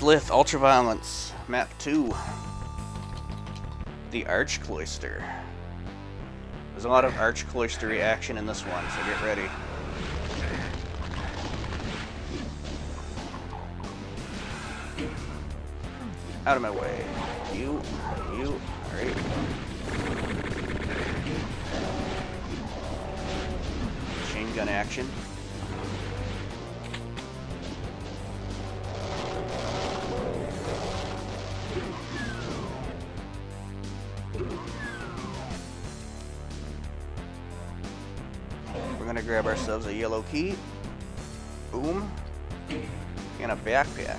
Slith Ultraviolence, Map 2. The Arch Cloister. There's a lot of Arch Cloistery action in this one, so get ready. Out of my way. You, you, alright. Chain gun action. Grab ourselves a yellow key. Boom. And a backpack.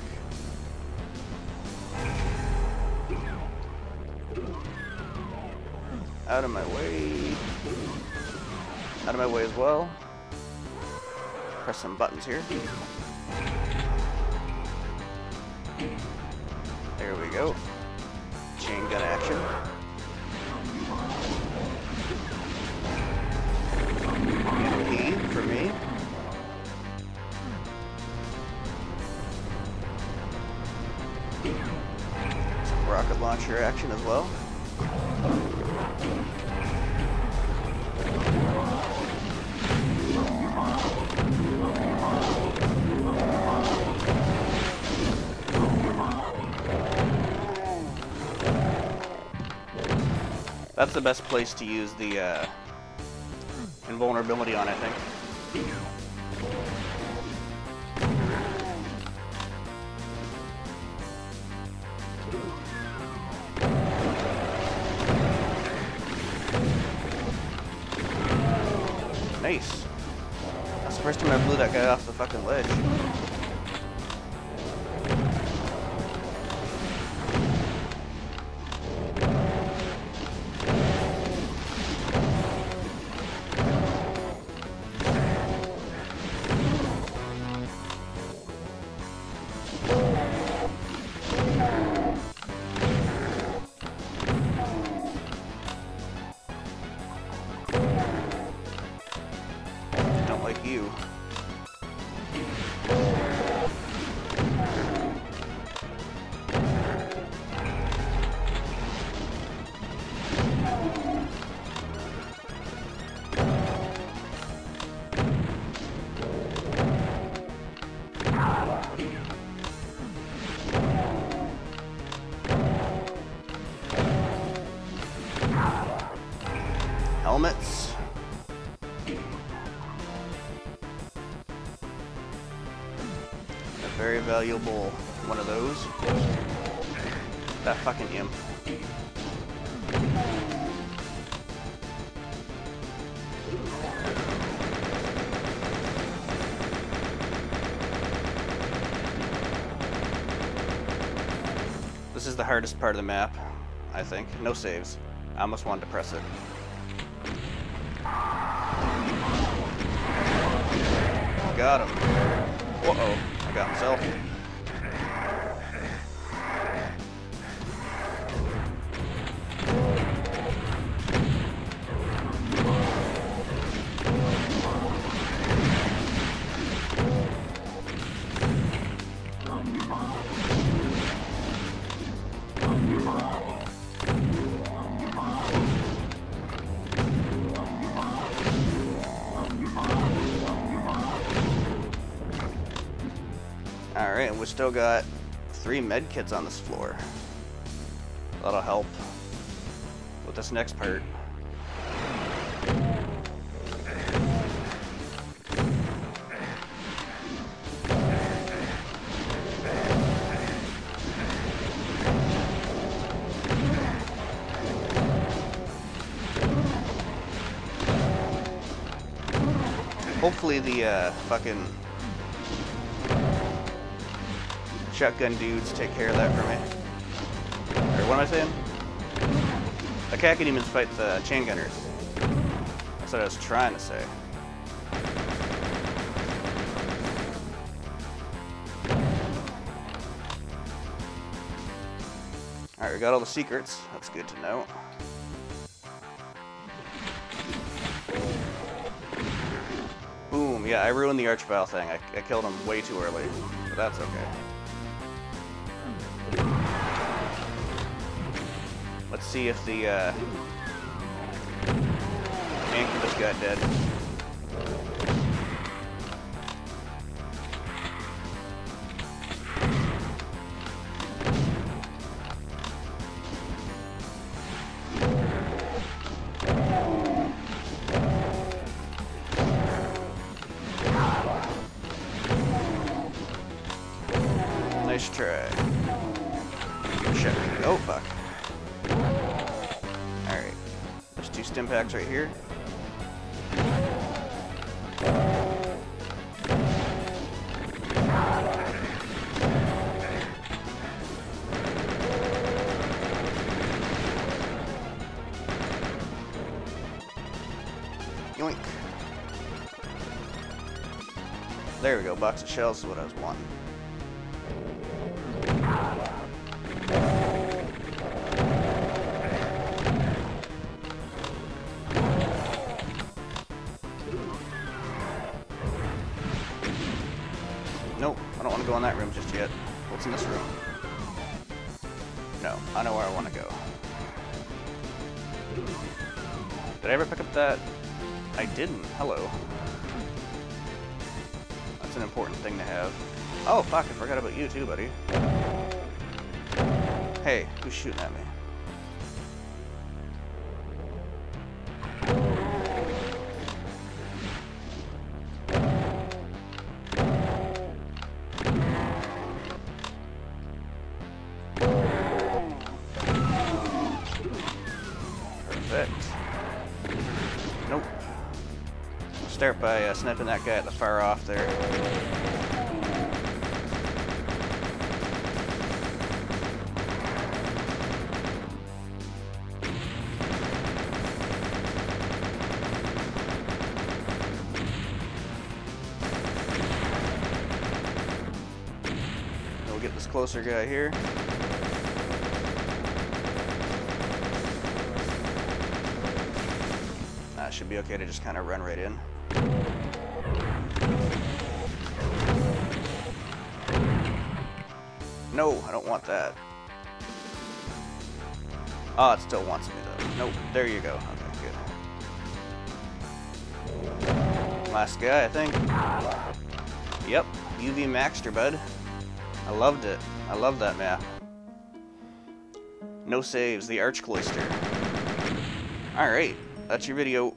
Out of my way. Out of my way as well. Press some buttons here. There we go. Rocket launcher action as well. That's the best place to use the uh, invulnerability on, I think. Nice. That's the first time I blew that guy off the fucking ledge. Very valuable one of those. That fucking imp. This is the hardest part of the map, I think. No saves. I almost wanted to press it. Got him. Uh-oh. Got myself. Alright, we still got three med kits on this floor. That'll help with this next part. Hopefully the uh, fucking shotgun dudes take care of that for me. Or what am I saying? The Cacodemons fight the chain gunners. That's what I was trying to say. Alright, we got all the secrets. That's good to know. Boom, yeah, I ruined the Archvile thing. I, I killed him way too early, but that's okay. Let's see if the uh, incubus got dead. Nice try. Oh, fuck. There's stim packs right here. Yoink. There we go, box of shells is what I was wanting. Nope, I don't want to go in that room just yet. What's in this room? No, I know where I want to go. Did I ever pick up that? I didn't. Hello. That's an important thing to have. Oh, fuck, I forgot about you too, buddy. Hey, who's shooting at me? Start by uh, sniping that guy at the far off there. We'll get this closer guy here. Should be okay to just kind of run right in. No, I don't want that. Oh, it still wants me though. Nope, there you go. Okay, good. Last guy, I think. Yep, UV Maxter, bud. I loved it. I love that map. No saves, the Arch Cloister. Alright, that's your video.